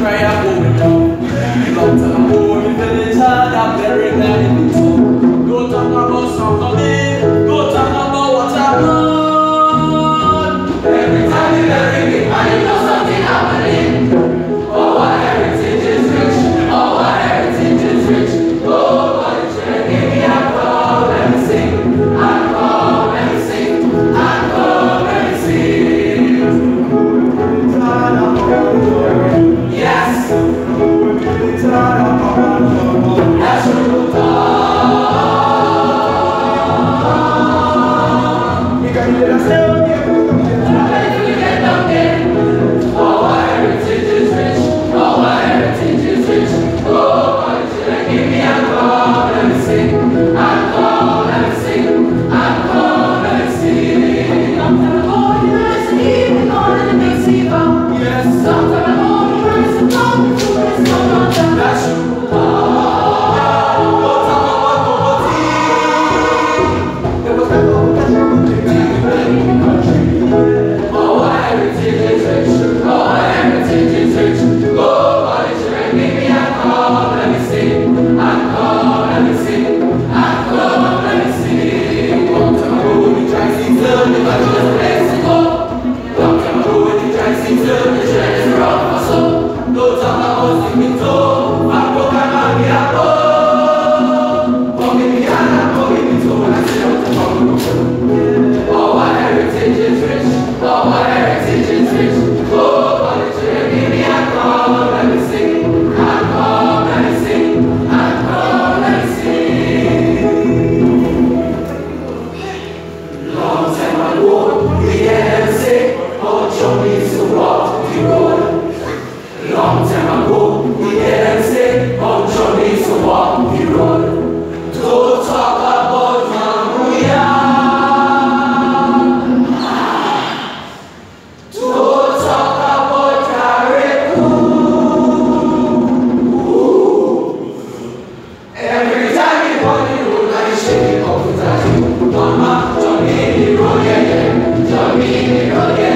para Iago. Domini Rogelim, Domini Rogelim.